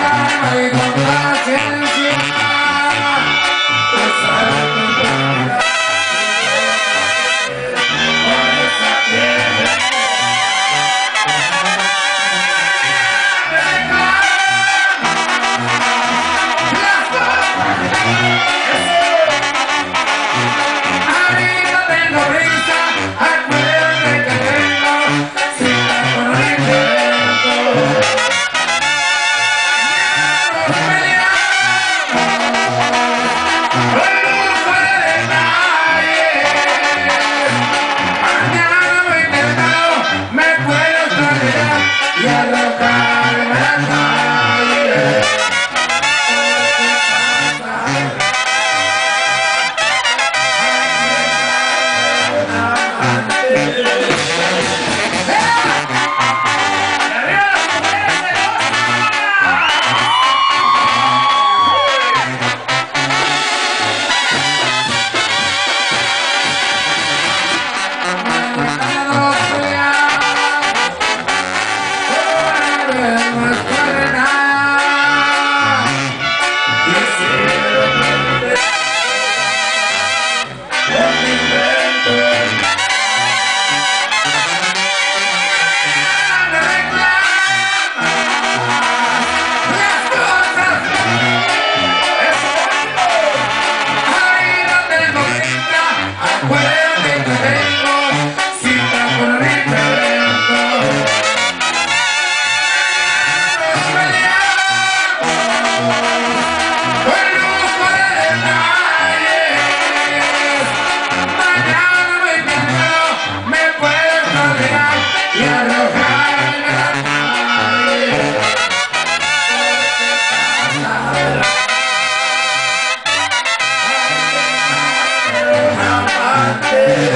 Bye. Yeah.